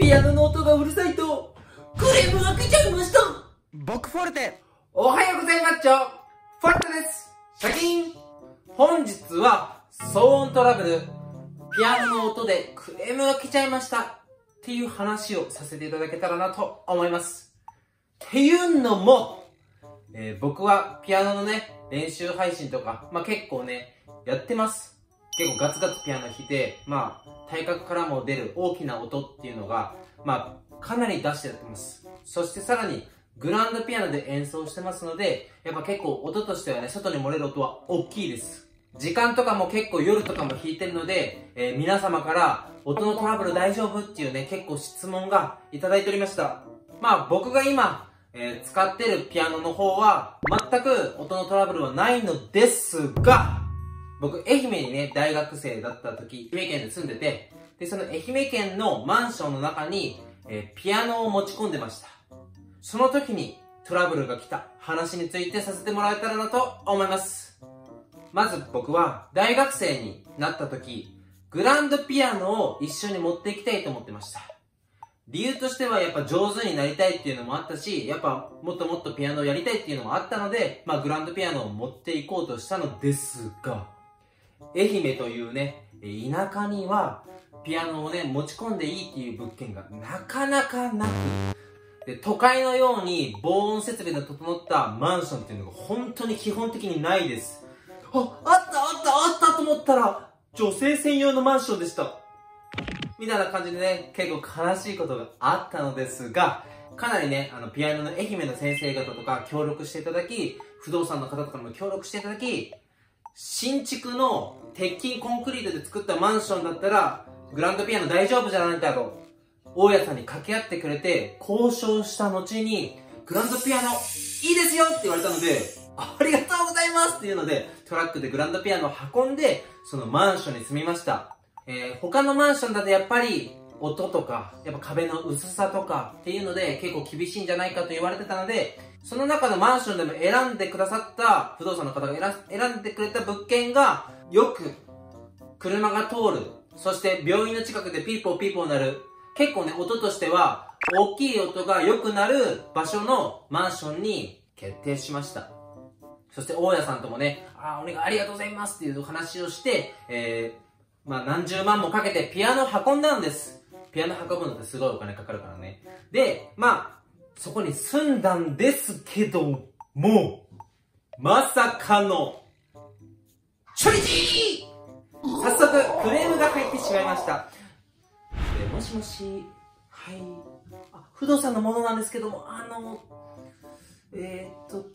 ピアノの音がうるさいと、クレームが来ちゃいました。僕フォルテ。おはようございます。ちょフォルテです。シャキン。本日は騒音トラブル、ピアノの音でクレームが来ちゃいました。っていう話をさせていただけたらなと思います。っていうのも、えー、僕はピアノのね、練習配信とか、まあ、結構ね、やってます。結構ガツガツピアノ弾いて、まあ、体格からも出る大きな音っていうのが、まあ、かなり出してやってます。そしてさらに、グランドピアノで演奏してますので、やっぱ結構音としてはね、外に漏れる音は大きいです。時間とかも結構夜とかも弾いてるので、えー、皆様から音のトラブル大丈夫っていうね、結構質問がいただいておりました。まあ僕が今、えー、使ってるピアノの方は、全く音のトラブルはないのですが、僕、愛媛にね、大学生だった時、愛媛県で住んでて、で、その愛媛県のマンションの中に、えー、ピアノを持ち込んでました。その時にトラブルが来た話についてさせてもらえたらなと思います。まず僕は大学生になった時、グランドピアノを一緒に持っていきたいと思ってました。理由としてはやっぱ上手になりたいっていうのもあったし、やっぱもっともっとピアノをやりたいっていうのもあったので、まあグランドピアノを持っていこうとしたのですが、愛媛というね、田舎にはピアノをね、持ち込んでいいっていう物件がなかなかなく、で、都会のように防音設備の整ったマンションっていうのが本当に基本的にないです。あ、あったあったあったと思ったら、女性専用のマンションでした。みたいな感じでね、結構悲しいことがあったのですが、かなりね、あの、ピアノの愛媛の先生方とか協力していただき、不動産の方とかも協力していただき、新築の鉄筋コンクリートで作ったマンションだったら、グランドピアノ大丈夫じゃないかと、大家さんに掛け合ってくれて、交渉した後に、グランドピアノ、いいですよって言われたので、ありがとうございますっていうので、トラックでグランドピアノを運んで、そのマンションに住みました。えー、他のマンションだとやっぱり音とか、やっぱ壁の薄さとかっていうので結構厳しいんじゃないかと言われてたので、その中のマンションでも選んでくださった不動産の方が選んでくれた物件がよく車が通る。そして病院の近くでピーポーピーポーなる。結構ね、音としては大きい音が良くなる場所のマンションに決定しました。そして大家さんともね、あ、お願いありがとうございますっていう話をして、えー、まあ何十万もかけてピアノ運んだんです。ピアノ運ぶのってすごいお金かかるからね。で、まあ、そこに住んだんですけども、まさかの、処理時早速、クレームが入ってしまいました。えもしもし、はい。あ、不動産のものなんですけども、あの、えー、っと、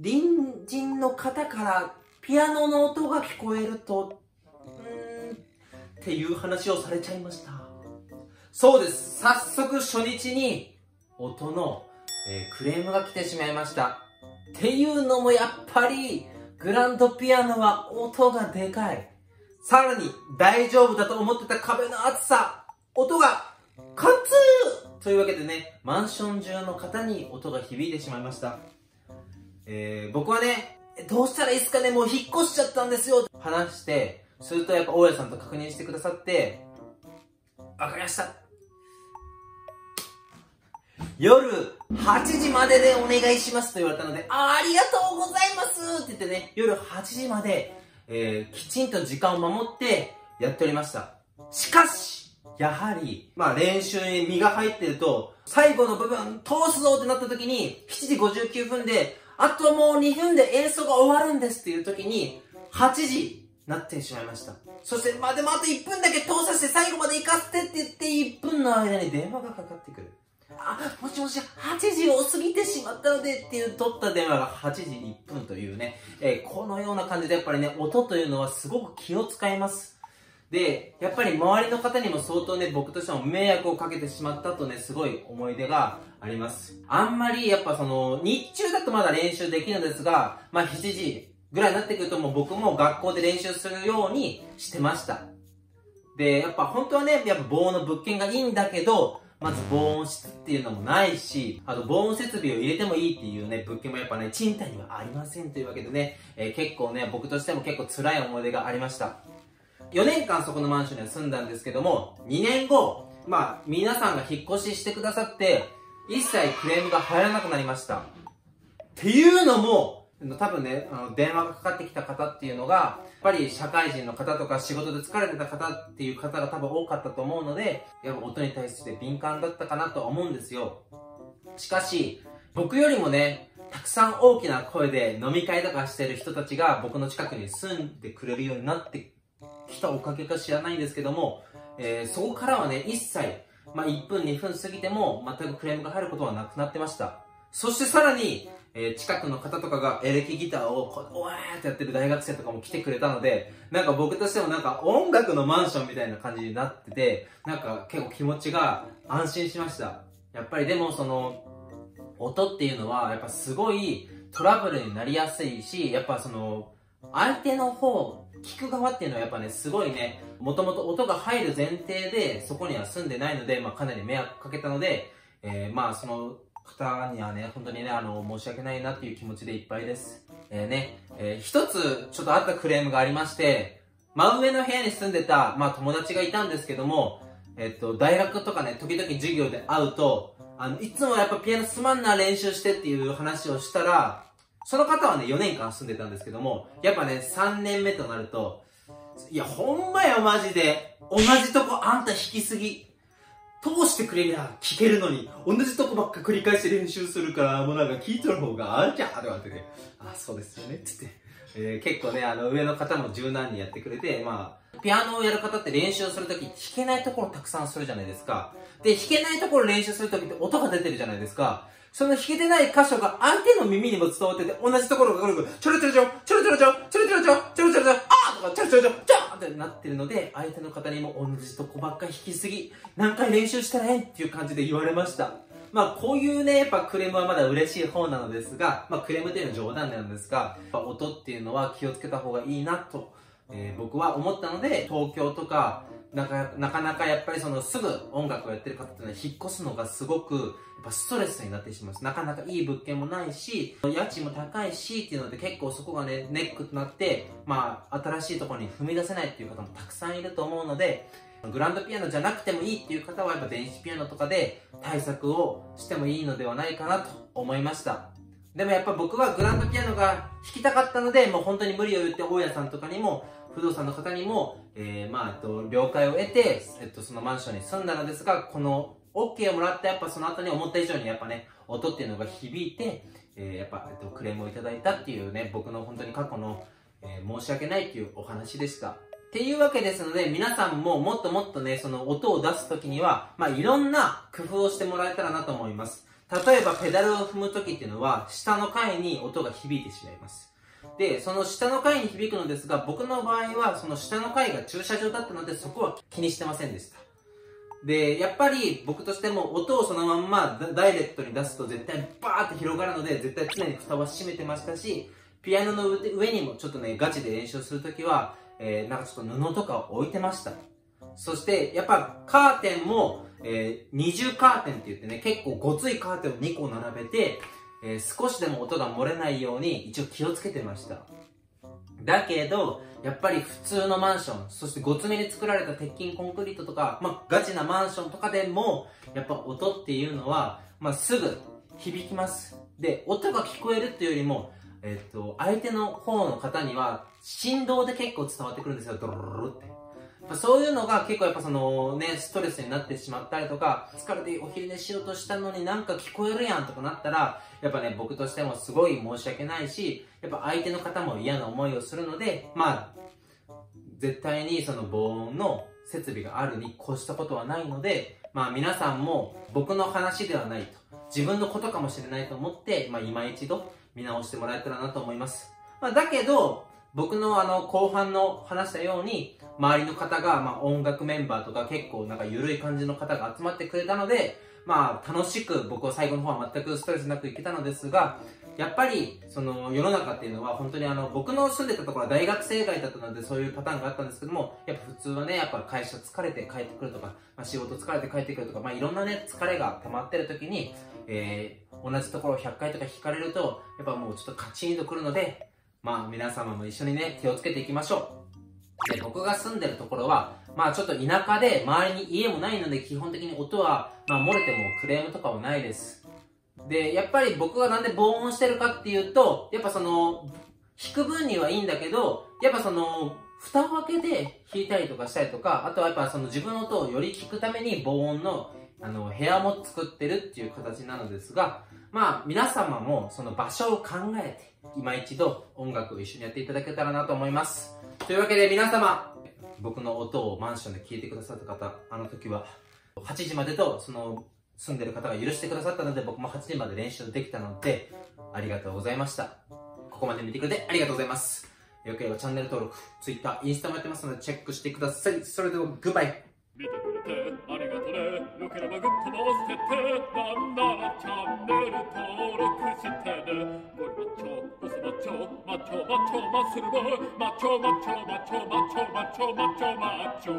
隣人の方からピアノの音が聞こえるとんっていう話をされちゃいました。そうです。早速初日に音の、えー、クレームが来てしまいました。っていうのもやっぱりグランドピアノは音がでかい。さらに大丈夫だと思ってた壁の厚さ、音がカツというわけでね、マンション中の方に音が響いてしまいました。えー、僕はね、どうしたらいいですかねもう引っ越しちゃったんですよ話して、するとやっぱ大家さんと確認してくださって、わかりました。夜8時まででお願いしますと言われたので、ありがとうございますって言ってね、夜8時まで、えー、きちんと時間を守ってやっておりました。しかし、やはり、まあ練習に身が入ってると、最後の部分通すぞってなった時に、7時59分で、あともう2分で演奏が終わるんですっていう時に、8時なってしまいました。そして、まあ、でもあと1分だけ通させて最後まで行かせてって言って1分の間に電話がかかってくる。あ、もしもし、8時を過ぎてしまったのでっていう取った電話が8時1分というね、えー、このような感じでやっぱりね、音というのはすごく気を使います。で、やっぱり周りの方にも相当ね、僕としても迷惑をかけてしまったとね、すごい思い出があります。あんまりやっぱその、日中だとまだ練習できるんですが、まあ7時、ぐらいになってくるともう僕も学校で練習するようにしてました。で、やっぱ本当はね、やっぱ防音の物件がいいんだけど、まず防音室っていうのもないし、あと防音設備を入れてもいいっていうね、物件もやっぱね、賃貸にはありませんというわけでね、えー、結構ね、僕としても結構辛い思い出がありました。4年間そこのマンションには住んだんですけども、2年後、まあ、皆さんが引っ越ししてくださって、一切クレームが入らなくなりました。っていうのも、多分ね、あの、電話がかかってきた方っていうのが、やっぱり社会人の方とか仕事で疲れてた方っていう方が多分多かったと思うので、やっぱ音に対して敏感だったかなと思うんですよ。しかし、僕よりもね、たくさん大きな声で飲み会とかしてる人たちが僕の近くに住んでくれるようになってきたおかげか知らないんですけども、えー、そこからはね、一切、まあ、1分2分過ぎても全くクレームが入ることはなくなってました。そしてさらに、えー、近くの方とかがエレキギターをこう、おーってやってる大学生とかも来てくれたので、なんか僕としてもなんか音楽のマンションみたいな感じになってて、なんか結構気持ちが安心しました。やっぱりでもその、音っていうのはやっぱすごいトラブルになりやすいし、やっぱその、相手の方聞く側っていうのはやっぱね、すごいね、もともと音が入る前提で、そこには住んでないので、まあかなり迷惑かけたので、えー、まあその方にはね、本当にね、あの、申し訳ないなっていう気持ちでいっぱいです。えー、ね、えー、一つちょっとあったクレームがありまして、真上の部屋に住んでた、まあ友達がいたんですけども、えっと、大学とかね、時々授業で会うと、あの、いつもやっぱピアノすまんな練習してっていう話をしたら、その方はね、4年間住んでたんですけども、やっぱね、3年目となると、いや、ほんまよ、マジで。同じとこあんた弾きすぎ。してくれりゃ聞けるのに、同じとこばっか繰り返して練習するから、もうなんか聞いとる方があるじゃんって言われて、あ、そうですよね、つって。えー、結構ね、あの、上の方も柔軟にやってくれて、まあ、ピアノをやる方って練習をするとき弾けないところたくさんするじゃないですか。で、弾けないところ練習するときって音が出てるじゃないですか。その弾けてない箇所が相手の耳にも伝わってて、同じところがぐるぐる、ちょろちょろちょろ、ちょろちょろちょろ、ちょろちょろちょ、ちょろちょろちょ、とか、ちょちょちょ、ちょってなってるので、相手の方にも同じとこばっか弾きすぎ、何回練習したらええっていう感じで言われました。まあこういうね、やっぱクレームはまだ嬉しい方なのですが、まあクレームっていうのは冗談なんですが、やっぱ音っていうのは気をつけた方がいいなと、えー、僕は思ったので、東京とか、なかなかなかやっぱりそのすぐ音楽をやってる方っていうのは引っ越すのがすごくやっぱストレスになってしまいます。なかなかいい物件もないし、家賃も高いしっていうので結構そこがね、ネックとなって、まあ新しいところに踏み出せないっていう方もたくさんいると思うので、グランドピアノじゃなくてもいいっていう方はやっぱ電子ピアノとかで対策をしてもいいのではないかなと思いました。でもやっぱ僕はグランドピアノが弾きたかったので、もう本当に無理を言って大家さんとかにも不動産の方にも、えー、まあ、えっと、了解を得て、えっと、そのマンションに住んだのですが、この OK をもらって、やっぱその後に思った以上にやっぱね、音っていうのが響いて、えー、やっぱ、えっと、クレームをいただいたっていうね、僕の本当に過去の、えー、申し訳ないっていうお話でした。っていうわけですので、皆さんももっともっとね、その音を出すときには、まあ、いろんな工夫をしてもらえたらなと思います。例えば、ペダルを踏むときっていうのは、下の階に音が響いてしまいます。で、その下の階に響くのですが、僕の場合は、その下の階が駐車場だったので、そこは気にしてませんでした。で、やっぱり僕としても音をそのまんまダイレクトに出すと絶対バーって広がるので、絶対常に蓋は閉めてましたし、ピアノの上にもちょっとね、ガチで練習するときは、えー、なんかちょっと布とかを置いてました。そして、やっぱカーテンも、えー、二重カーテンって言ってね、結構ごついカーテンを2個並べて、えー、少しでも音が漏れないように一応気をつけてました。だけど、やっぱり普通のマンション、そしてごつめに作られた鉄筋コンクリートとか、まあ、ガチなマンションとかでも、やっぱ音っていうのは、まあ、すぐ響きます。で、音が聞こえるっていうよりも、えっと、相手の方の方には、振動で結構伝わってくるんですよ、ドロロロって。そういうのが結構やっぱそのね、ストレスになってしまったりとか、疲れてお昼寝しようとしたのになんか聞こえるやんとかなったら、やっぱね、僕としてもすごい申し訳ないし、やっぱ相手の方も嫌な思いをするので、まあ、絶対にその防音の設備があるに越したことはないので、まあ皆さんも僕の話ではないと、自分のことかもしれないと思って、まあ今一度見直してもらえたらなと思います。まあだけど、僕のあの後半の話したように、周りの方が、まあ、音楽メンバーとか結構なんか緩い感じの方が集まってくれたので、まあ、楽しく僕は最後の方は全くストレスなく行けたのですが、やっぱり、その、世の中っていうのは、本当にあの、僕の住んでたところは大学生街だったので、そういうパターンがあったんですけども、やっぱ普通はね、やっぱ会社疲れて帰ってくるとか、まあ、仕事疲れて帰ってくるとか、まあ、いろんなね、疲れが溜まってる時に、えー、同じところを100回とか引かれると、やっぱもうちょっとカチンとくるので、まあ皆様も一緒にね、気をつけていきましょう。で、僕が住んでるところは、まあちょっと田舎で周りに家もないので基本的に音は、まあ漏れてもクレームとかはないです。で、やっぱり僕がなんで防音してるかっていうと、やっぱその、弾く分にはいいんだけど、やっぱその、蓋を開けて弾いたりとかしたりとか、あとはやっぱその自分の音をより聞くために防音のあの部屋も作ってるっていう形なのですが、まあ皆様もその場所を考えて、今一度音楽を一緒にやっていただけたらなと思います。というわけで皆様、僕の音をマンションで聞いてくださった方、あの時は8時までとその住んでる方が許してくださったので僕も8時まで練習できたのでありがとうございました。ここまで見てくれてありがとうございます。よければチャンネル登録、Twitter、インスタもやってますのでチェックしてください。それではグッバイ見てくれてありがとねよければグッドも押しててなんならチャンネル登録してね。ゴリマッチョボスマッチョマッチョマッチョマッスルボーイマッチョマッチョマッチョマッチョマッチョマッチョマッチョ